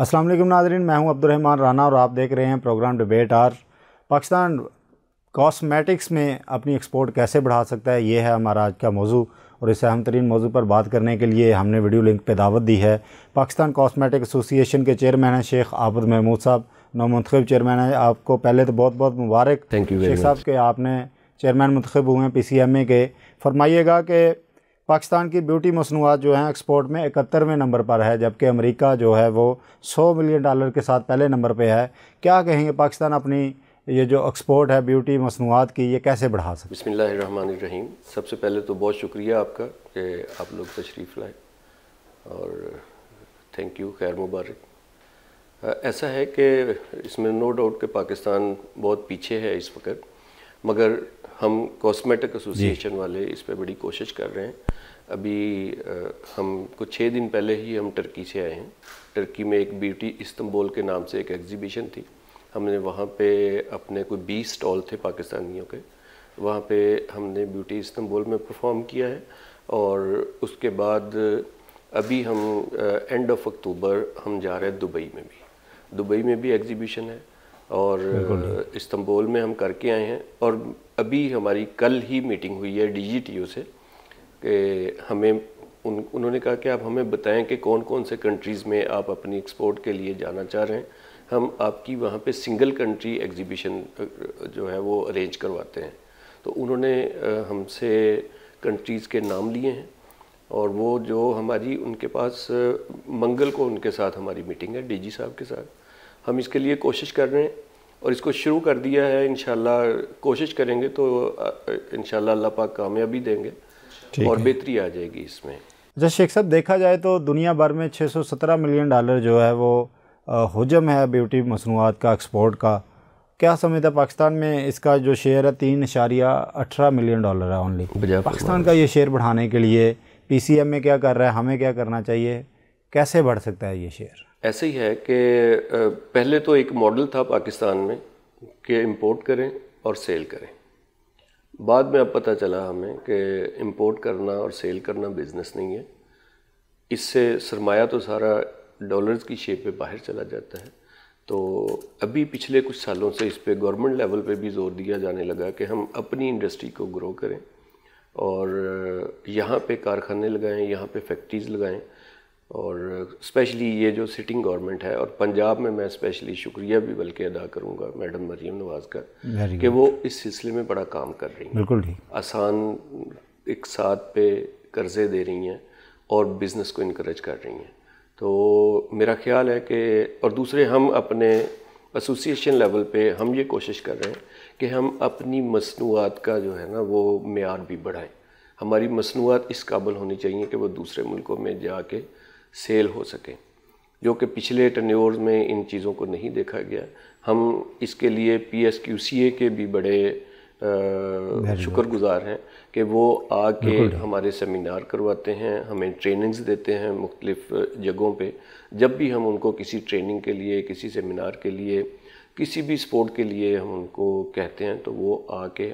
अस्सलाम वालेकुम नाजरीन मैं हूँ अब्दुलरहमान राना और आप देख रहे हैं प्रोग्राम डिबेट आर। पाकिस्तान कॉस्मेटिक्स में अपनी एक्सपोर्ट कैसे बढ़ा सकता है ये है हमारा आज का मौजू और इस अहम तरीन मौजू पर बात करने के लिए हमने वीडियो लिंक पर दावत दी है। पाकिस्तान कॉस्मेटिक एसोसिएशन के चेयरमैन हैं शेख आबद महमूद साहब नौमंतखब चेयरमैन है। आपको पहले तो बहुत बहुत मुबारक। थैंक यू शेख साहब के आपने चेयरमैन मंतखब हुए हैं पी सी एम ए के। फरमाइएगा कि पाकिस्तान की ब्यूटी मसनूआत जो हैं एक्सपोर्ट में इकहत्तरवें नंबर पर है, जबकि अमेरिका जो है वो 100 मिलियन डॉलर के साथ पहले नंबर पे है। क्या कहेंगे पाकिस्तान अपनी ये जो एक्सपोर्ट है, ब्यूटी मसनूआत की, ये कैसे बढ़ा सकते बिस्मिल्लाहिर्रहमानिर्रहीम। सबसे पहले तो बहुत शुक्रिया आपका कि आप लोग तशरीफ़ लाए और थैंक यू, खैर मुबारक। ऐसा है कि इसमें नो डाउट कि पाकिस्तान बहुत पीछे है इस वक्त। मगर हम कॉस्मेटिक एसोसिएशन वाले इस पर बड़ी कोशिश कर रहे हैं। अभी आ, हम कुछ छः दिन पहले ही हम टर्की से आए हैं। टर्की में एक ब्यूटी इस्तंबुल के नाम से एक एग्जीबिशन थी। हमने वहाँ पे अपने कोई बीस स्टॉल थे पाकिस्तानियों के। वहाँ पे हमने ब्यूटी इस्तंबुल में परफॉर्म किया है और उसके बाद अभी हम एंड ऑफ़ अक्टूबर हम जा रहे हैं दुबई में भी। दुबई में भी एग्जीबिशन है। और इस्तंबुल में हम करके आए हैं और अभी हमारी कल ही मीटिंग हुई है डी से कि हमें उन उन्होंने कहा कि आप हमें बताएँ कि कौन कौन से कंट्रीज़ में आप अपनी एक्सपोर्ट के लिए जाना चाह रहे हैं। हम आपकी वहाँ पे सिंगल कंट्री एग्जीबिशन जो है वो अरेंज करवाते हैं। तो उन्होंने हमसे कंट्रीज़ के नाम लिए हैं और वो जो हमारी उनके पास मंगल को उनके साथ हमारी मीटिंग है डीजी साहब के साथ। हम इसके लिए कोशिश कर रहे हैं और इसको शुरू कर दिया है इन कोशिश करेंगे तो इन अल्लाह पाक कामयाबी देंगे और बेहतरी आ जाएगी इसमें। जैसे शेख साहब देखा जाए तो दुनिया भर में 617 मिलियन डॉलर जो है वो हजम है ब्यूटी मसनूआत का एक्सपोर्ट का। क्या समझता है पाकिस्तान में इसका जो शेयर है तीन इशारिया अठारह मिलियन डॉलर है ओनली पाकिस्तान का ये शेयर बढ़ाने के लिए पी में क्या कर रहा है हमें क्या करना चाहिए? कैसे बढ़ सकता है ये शेयर? ऐसे ही है कि पहले तो एक मॉडल था पाकिस्तान में कि इम्पोर्ट करें और सेल करें। बाद में अब पता चला हमें कि इम्पोर्ट करना और सेल करना बिज़नेस नहीं है। इससे सरमाया तो सारा डॉलर्स की शेप पे बाहर चला जाता है। तो अभी पिछले कुछ सालों से इस पर गवर्नमेंट लेवल पे भी ज़ोर दिया जाने लगा कि हम अपनी इंडस्ट्री को ग्रो करें और यहाँ पे कारखाने लगाएँ, यहाँ पे फैक्ट्रीज़ लगाएँ। और स्पेशली ये जो सिटिंग गवर्नमेंट है और पंजाब में मैं स्पेशली शुक्रिया भी बल्कि अदा करूँगा मैडम मरीम नवाज़ का कि वो इस सिलसिले में बड़ा काम कर रही हैं। बिल्कुल ठीक। आसान एक साथ पे कर्ज़े दे रही हैं और बिज़नेस को इनक्रेज कर रही हैं। तो मेरा ख्याल है कि और दूसरे हम अपने एसोसिएशन लेवल पे हम ये कोशिश कर रहे हैं कि हम अपनी मसनूआत का जो है ना वो मैार भी बढ़ाएँ। हमारी मसनूआत इस काबिल होनी चाहिए कि वो दूसरे मुल्कों में जाके सेल हो सके जो कि पिछले टन्योर्स में इन चीज़ों को नहीं देखा गया। हम इसके लिए P S Q C A के भी बड़े शुक्रगुजार हैं कि वो आके हमारे सेमिनार करवाते हैं हमें ट्रेनिंग्स देते हैं मुख्तलिफ़ जगहों पे। जब भी हम उनको किसी ट्रेनिंग के लिए किसी सेमिनार के लिए किसी भी स्पोर्ट के लिए हम उनको कहते हैं तो वो आके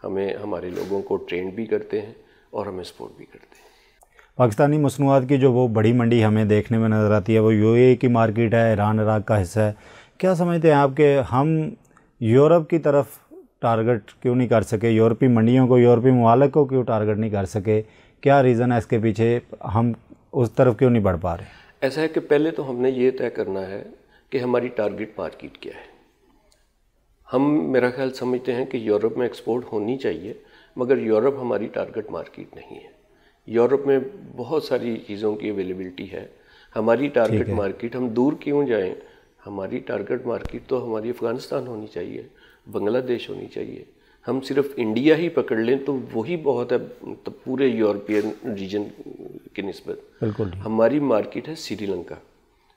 हमें हमारे लोगों को ट्रेन भी करते हैं और हमें सपोर्ट भी करते हैं। पाकिस्तानी मसनूआत की जो वो बड़ी मंडी हमें देखने में नज़र आती है, वो यू की मार्केट है ईरान इराक का हिस्सा है। क्या समझते हैं आप कि हम यूरोप की तरफ़ टारगेट क्यों नहीं कर सके? यूरोपीय मंडियों को यूरोपीय ममालक को क्यों टारगेट नहीं कर सके? क्या रीज़न है इसके पीछे? हम उस तरफ़ क्यों नहीं बढ़ पा रहे? ऐसा है कि पहले तो हमने ये तय करना है कि हमारी टारगेट मार्केट क्या है। हम, मेरा ख्याल समझते हैं कि यूरोप में एक्सपोर्ट होनी चाहिए, मगर यूरोप हमारी टारगेट मार्केट नहीं है। यूरोप में बहुत सारी चीज़ों की अवेलेबिलिटी है। हमारी टारगेट मार्केट हम दूर क्यों जाएँ? हमारी टारगेट मार्केट तो हमारी अफ़गानिस्तान होनी चाहिए बांग्लादेश होनी चाहिए। हम सिर्फ़ इंडिया ही पकड़ लें तो वही बहुत है तो पूरे यूरोपियन रीजन की नस्बत। हमारी मार्केट है श्रीलंका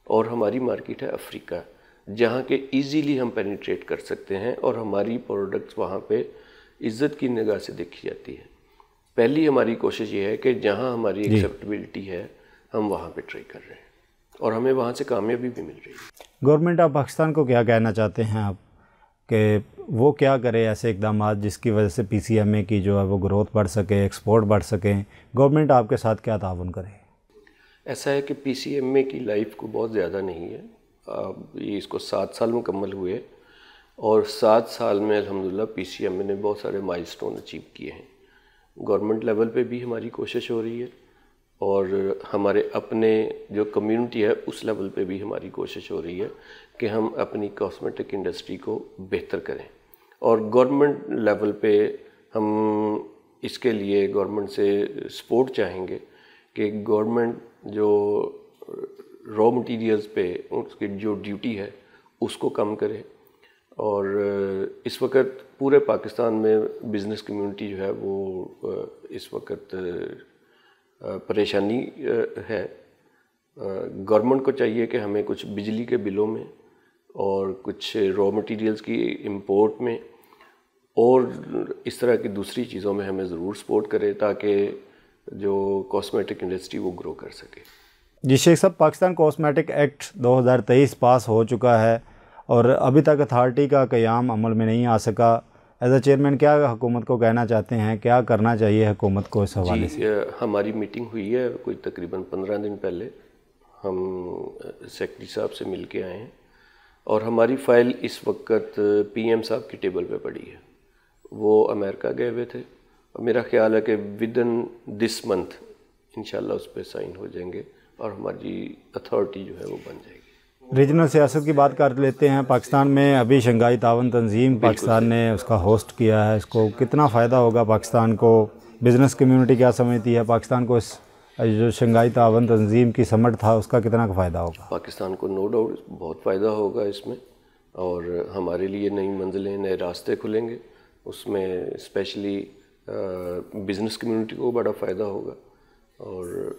और हमारी मार्केट है अफ्रीका जहाँ के इजीली हम पेनिट्रेट कर सकते हैं और हमारी प्रोडक्ट्स वहाँ पे इज़्ज़त की निगाह से देखी जाती है। पहली हमारी कोशिश ये है कि जहाँ हमारी एक्सेप्टेबिलिटी है हम वहाँ पे ट्राई कर रहे हैं। और हमें वहाँ से कामयाबी भी मिल रही है। गवर्नमेंट ऑफ़ पाकिस्तान को क्या कहना चाहते हैं आप? कि वो क्या करे ऐसे इकदाम जिसकी वजह से पीसीएमए की जो है वो ग्रोथ बढ़ सके एक्सपोर्ट बढ़ सके? गवर्नमेंट आपके साथ क्या ताउन करे? ऐसा है कि पीसीएमए की लाइफ को बहुत ज़्यादा नहीं है। ये इसको सात साल मुकम्मल हुए। और सात साल में अल्हम्दुलिल्लाह पीसीएमए ने बहुत सारे माइलस्टोन अचीव किए हैं। गवर्नमेंट लेवल पे भी हमारी कोशिश हो रही है और हमारे अपने जो कम्युनिटी है, उस लेवल पे भी हमारी कोशिश हो रही है कि हम अपनी कॉस्मेटिक इंडस्ट्री को बेहतर करें। और गवर्नमेंट लेवल पे हम इसके लिए गवर्नमेंट से सपोर्ट चाहेंगे कि गवर्नमेंट जो रॉ मटेरियल्स पे, उसकी जो ड्यूटी है, उसको कम करे। और इस वक्त पूरे पाकिस्तान में बिज़नेस कम्युनिटी जो है वो इस वक्त परेशानी है। गवर्नमेंट को चाहिए कि हमें कुछ बिजली के बिलों में और कुछ रॉ मटेरियल्स की इंपोर्ट में और इस तरह की दूसरी चीज़ों में हमें ज़रूर सपोर्ट करे ताकि जो कॉस्मेटिक इंडस्ट्री वो ग्रो कर सके। जी शेख साहब, पाकिस्तान कॉस्मेटिक एक्ट 2023 पास हो चुका है। और अभी तक अथॉरिटी का क़्याम अमल में नहीं आ सका। एज अ चेयरमैन क्या हुकूमत को कहना चाहते हैं? क्या करना चाहिए हुकूमत को इस हवाले से? हमारी मीटिंग हुई है कोई तकरीबन पंद्रह दिन पहले। हम सेक्रेटरी साहब से मिल के आए हैं और हमारी फ़ाइल इस वक्त पीएम साहब की टेबल पे पड़ी है। वो अमेरिका गए हुए थे और मेरा ख्याल है कि विद इन दिस मंथ इन उस पर साइन हो जाएँगे और हमारी अथॉरिटी जो है वो बन जाएगी। रीजनल सियासत की बात कर लेते हैं। पाकिस्तान में अभी शंघाई तावन तंजीम पाकिस्तान ने उसका होस्ट किया है। इसको कितना फ़ायदा होगा पाकिस्तान को? बिज़नेस कम्युनिटी क्या समझती है? पाकिस्तान को इस जो शंघाई तावन तंजीम की समझ था उसका कितना का फ़ायदा होगा? पाकिस्तान को नो डाउट बहुत फ़ायदा होगा इसमें। और हमारे लिए नई मंजिलें नए रास्ते खुलेंगे। उसमें स्पेशली बिज़नेस कम्युनिटी को बड़ा फ़ायदा होगा। और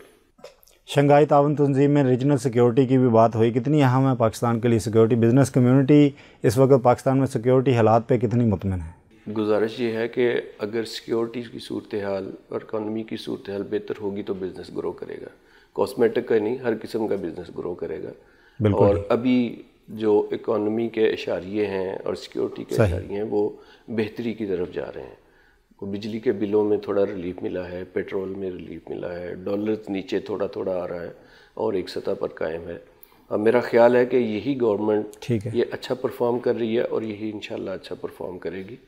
शंघाई तावन तंजीम में रीजनल सिक्योरिटी की भी बात हुई। कितनी अहम है पाकिस्तान के लिए सिक्योरिटी बिज़नेस कम्युनिटी इस वक्त पाकिस्तान में सिक्योरिटी हालात पे कितनी मुतमिन है? गुजारिश ये है कि अगर सिक्योरिटी की सूरत हाल और इकानमी की सूरत हाल बेहतर होगी तो बिज़नेस ग्रो करेगा। कॉस्मेटिक का नहीं हर किस्म का बिज़नेस ग्रो करेगा। और अभी जो इकानमी के इशारे हैं और सिक्योरिटी के इशारे हैं वो बेहतरी की तरफ़ जा रहे हैं। को बिजली के बिलों में थोड़ा रिलीफ मिला है पेट्रोल में रिलीफ मिला है डॉलर नीचे थोड़ा थोड़ा आ रहा है और एक सतह पर कायम है। अब मेरा ख्याल है कि यही गवर्नमेंट ठीक है। ये अच्छा परफॉर्म कर रही है और यही इंशाल्लाह अच्छा परफॉर्म करेगी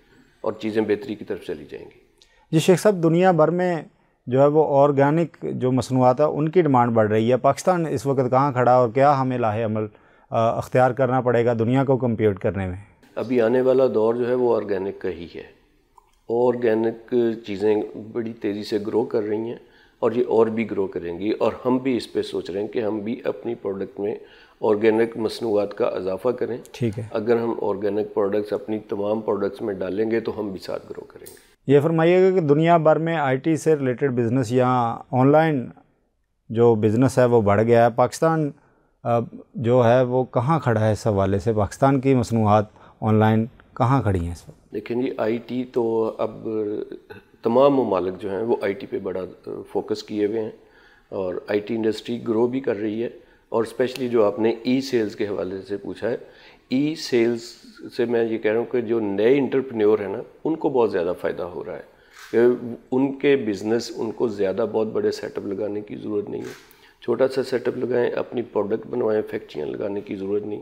और चीज़ें बेहतरी की तरफ़ चली जाएँगी। जी शेख साहब दुनिया भर में जो है वो ऑर्गेनिक जो मसनूआत है उनकी डिमांड बढ़ रही है। पाकिस्तान इस वक्त कहाँ खड़ा और क्या हमें लाहे अमल अख्तियार करना पड़ेगा दुनिया को कम्पीट करने में? अभी आने वाला दौर जो है वो ऑर्गेनिक का ही है। ऑर्गेनिक चीज़ें बड़ी तेज़ी से ग्रो कर रही हैं और ये और भी ग्रो करेंगी और हम भी इस पर सोच रहे हैं कि हम भी अपनी प्रोडक्ट में ऑर्गेनिक मसनूआत का इजाफा करें। ठीक है। अगर हम ऑर्गेनिक प्रोडक्ट्स अपनी तमाम प्रोडक्ट्स में डालेंगे तो हम भी साथ ग्रो करेंगे। ये फरमाइएगा कि दुनिया भर में आईटी से रिलेटेड बिज़नेस या ऑनलाइन जो बिज़नेस है वो बढ़ गया है। पाकिस्तान जो है वो कहाँ खड़ा है इस हवाले से? पाकिस्तान की मसनूआत ऑनलाइन कहाँ खड़ी हैं इस वक्त? लेकिन ये आईटी तो अब तमाम ममालक जो हैं, वो आईटी पे बड़ा फोकस किए हुए हैं और आईटी इंडस्ट्री ग्रो भी कर रही है और स्पेशली जो आपने ई सेल्स के हवाले से पूछा है ई सेल्स से मैं ये कह रहा हूँ कि जो नए इंटरप्रन्योर हैं ना, उनको बहुत ज़्यादा फ़ायदा हो रहा है। कि उनके बिज़नेस उनको ज़्यादा बहुत बड़े सेटअप लगाने की ज़रूरत नहीं है। छोटा सा सेटअप लगाएँ, अपनी प्रोडक्ट बनवाएँ फैक्ट्रियाँ लगाने की ज़रूरत नहीं।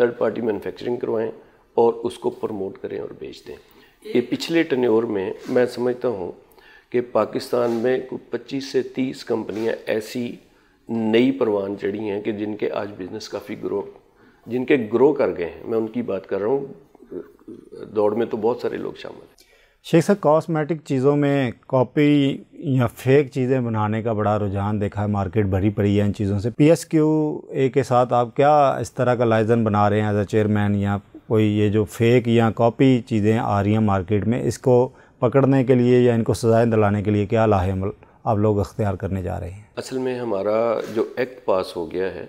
थर्ड पार्टी मैनुफैक्चरिंग करवाएँ और उसको प्रमोट करें और बेच दें। ये पिछले टनोर में मैं समझता हूँ कि पाकिस्तान में कुछ पच्चीस से तीस कंपनियाँ ऐसी नई परवान चढ़ी हैं कि जिनके आज बिज़नेस काफ़ी ग्रो जिनके ग्रो कर गए हैं। मैं उनकी बात कर रहा हूँ। दौड़ में तो बहुत सारे लोग शामिल हैं। शेख साहब कॉस्मेटिक चीज़ों में कॉपी या फेक चीज़ें बनाने का बड़ा रुझान देखा है मार्केट भरी पड़ी है इन चीज़ों से। पी एस क्यू ए के साथ आप क्या इस तरह का लाइजन बना रहे हैं एज अ चेयरमैन या कोई ये जो फेक या कॉपी चीज़ें आ रही हैं मार्केट में, इसको पकड़ने के लिए या इनको सजाएँ दिलाने के लिए क्या लाहे अमल आप लोग अख्तियार करने जा रहे हैं? असल में हमारा जो एक्ट पास हो गया है,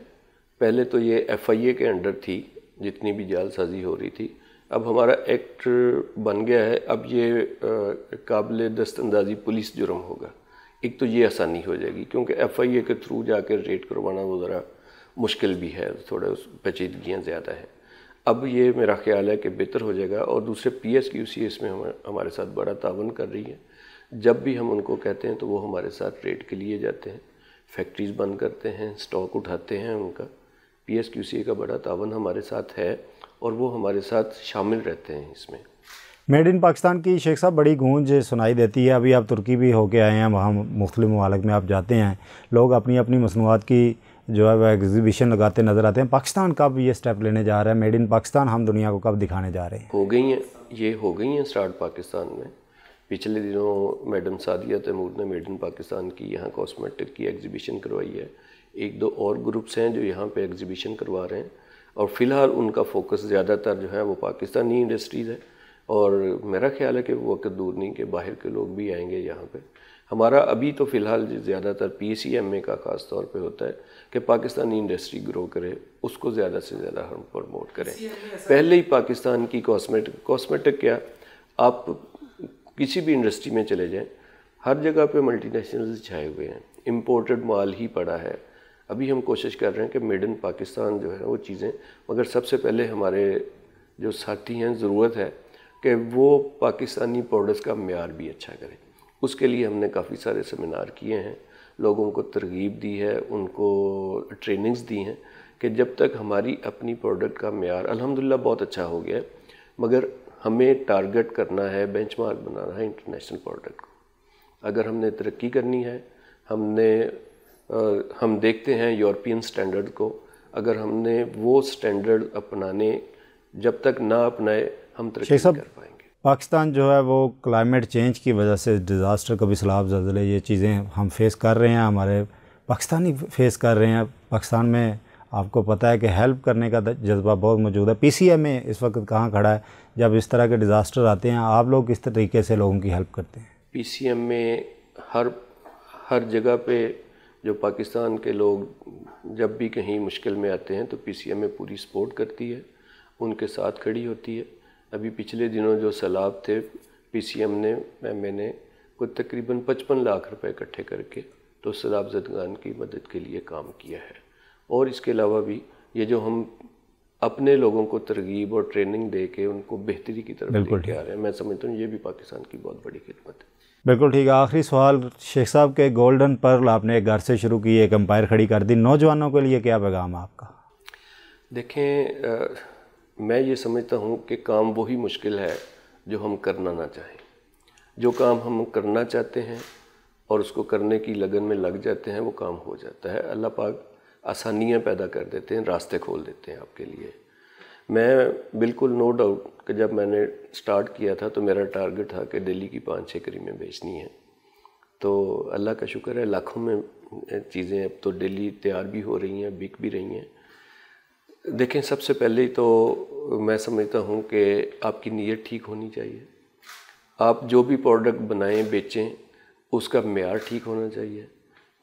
पहले तो ये एफ़ आई ए के अंडर थी, जितनी भी जालसाजी हो रही थी। अब हमारा एक्ट बन गया है। अब ये काबिल दस्तंदाजी पुलिस जुर्म होगा। एक तो ये आसानी हो जाएगी, क्योंकि एफ़ आई ए के थ्रू जाकर रेड करवाना वो ज़रा मुश्किल भी है, थोड़ा पेचीदगियाँ ज़्यादा हैं। अब ये मेरा ख्याल है कि बेहतर हो जाएगा, और दूसरे पी एस क्यू सी इसमें हम, हमारे साथ बड़ा तावन कर रही है। जब भी हम उनको कहते हैं तो वो हमारे साथ रेट के लिए जाते हैं। फैक्ट्रीज़ बंद करते हैं स्टॉक उठाते हैं उनका। पी एस क्यू सी का बड़ा तावन हमारे साथ है। और वो हमारे साथ शामिल रहते हैं इसमें। मेड इन पाकिस्तान की शेख साहब बड़ी गूंज सुनाई देती है। अभी आप तुर्की भी होके आए हैं वहाँ मुख्तलि ममालक में आप जाते हैं। लोग अपनी अपनी मसनूआत की जो है वह एग्जीबिशन लगाते नज़र आते हैं। पाकिस्तान कब ये स्टेप लेने जा रहा है? मेड इन पाकिस्तान हम दुनिया को कब दिखाने जा रहे हैं? हो गई हैं ये हो गई हैं स्टार्ट पाकिस्तान में। पिछले दिनों मैडम सादिया तैमूर ने मेड इन पाकिस्तान की यहाँ कॉस्मेटिक की एग्जीबिशन करवाई है। एक दो और ग्रुप्स हैं जो यहाँ पे एग्जीबिशन करवा रहे हैं। और फ़िलहाल उनका फोकस ज़्यादातर जो है वो पाकिस्तानी इंडस्ट्रीज़ है और मेरा ख्याल है कि वो वक्त दूर नहीं कि बाहर के लोग भी आएँगे यहाँ पे। हमारा अभी तो फ़िलहाल ज़्यादातर पी सी एम ए का ख़ास तौर पे होता है कि पाकिस्तानी इंडस्ट्री ग्रो करे उसको ज़्यादा से ज़्यादा हम प्रमोट करें। पहले ही पाकिस्तान की कॉस्मेटिक कॉस्मेटिक क्या? आप किसी भी इंडस्ट्री में चले जाएँ हर जगह पे मल्टीनेशनल्स छाए हुए हैं इम्पोर्टेड माल ही पड़ा है। अभी हम कोशिश कर रहे हैं कि मेड इन पाकिस्तान जो है वो चीज़ें, मगर सबसे पहले हमारे जो साथी हैं, ज़रूरत है कि वो पाकिस्तानी प्रोडक्ट्स का मैार भी अच्छा करें। उसके लिए हमने काफ़ी सारे सेमिनार किए हैं, लोगों को तरगीब दी है, उनको ट्रेनिंग्स दी हैं कि जब तक हमारी अपनी प्रोडक्ट का मैार अल्हम्दुलिल्लाह बहुत अच्छा हो गया है, मगर हमें टारगेट करना है बेंचमार्क बनाना है इंटरनेशनल प्रोडक्ट को। अगर हमने तरक्की करनी है, हमने हम देखते हैं यूरोपियन स्टैंडर्ड को। अगर हमने वो स्टैंडर्ड अपनाने जब तक ना अपनाए हम तरक्की कर पाएँगे। पाकिस्तान जो है वो क्लाइमेट चेंज की वजह से डिज़ास्टर कभी सलाब जल्जले ये चीज़ें हम फेस कर रहे हैं हमारे पाकिस्तानी फेस कर रहे हैं। पाकिस्तान में आपको पता है कि हेल्प करने का जज्बा बहुत मौजूद है। पी में इस वक्त कहाँ खड़ा है? जब इस तरह के डिज़ास्टर आते हैं आप लोग किस तरीके से लोगों की हेल्प करते हैं? पी में हर हर जगह पे जो पाकिस्तान के लोग जब भी कहीं मुश्किल में आते हैं तो पी सी में पूरी सपोर्ट करती है उनके साथ खड़ी होती है। अभी पिछले दिनों जो सैलाब थे पीसीएम ने मैं मैंने कोई तकरीबन पचपन लाख रुपए इकट्ठे करके तो सैलाब जदगान की मदद के लिए काम किया है। और इसके अलावा भी ये जो हम अपने लोगों को तरगीब और ट्रेनिंग दे के उनको बेहतरी की तरफ़ लेके आ रहे हैं मैं समझता हूँ ये भी पाकिस्तान की बहुत बड़ी खिदमत है। बिल्कुल ठीक है। आखिरी सवाल शेख साहब के गोल्डन पर्ल आपने एक घर से शुरू की एक एम्पायर खड़ी कर दी। नौजवानों के लिए क्या पैगाम आपका? देखें आ, मैं ये समझता हूँ कि काम वही मुश्किल है जो हम करना ना चाहें। जो काम हम करना चाहते हैं और उसको करने की लगन में लग जाते हैं वो काम हो जाता है। अल्लाह पाक आसानियाँ पैदा कर देते हैं रास्ते खोल देते हैं आपके लिए। मैं बिल्कुल नो डाउट कि जब मैंने स्टार्ट किया था तो मेरा टारगेट था कि दिल्ली की पाँच छः करीमें बेचनी है। तो अल्लाह का शुक्र है, लाखों में चीज़ें अब तो दिल्ली तैयार भी हो रही हैं, बिक भी रही हैं। देखें, सबसे पहले तो मैं समझता हूँ कि आपकी नीयत ठीक होनी चाहिए। आप जो भी प्रोडक्ट बनाएँ, बेचें, उसका मैार ठीक होना चाहिए।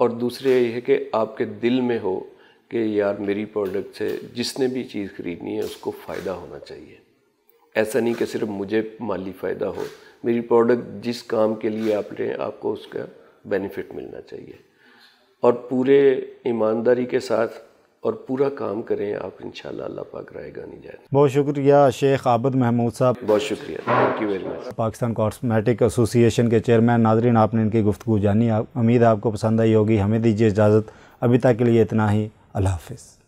और दूसरे ये है कि आपके दिल में हो कि यार मेरी प्रोडक्ट से जिसने भी चीज़ ख़रीदनी है उसको फ़ायदा होना चाहिए। ऐसा नहीं कि सिर्फ़ मुझे माली फ़ायदा हो। मेरी प्रोडक्ट जिस काम के लिए आप लें आपको उसका बेनिफिट मिलना चाहिए। और पूरे ईमानदारी के साथ और पूरा काम करें आप इन अल्लाह पाक रायगा नहीं जाए। बहुत शुक्रिया शेख आबद महमूद साहब। बहुत शुक्रिया। Thank you very much Pakistan cosmetic association के चेयरमैन नाजरीन आपने इनकी गुफ्तु जानी। उम्मीद आपको पसंद आई होगी। हमें दीजिए इजाज़त। अभी तक के लिए इतना ही। अल्लाह हाफिज़।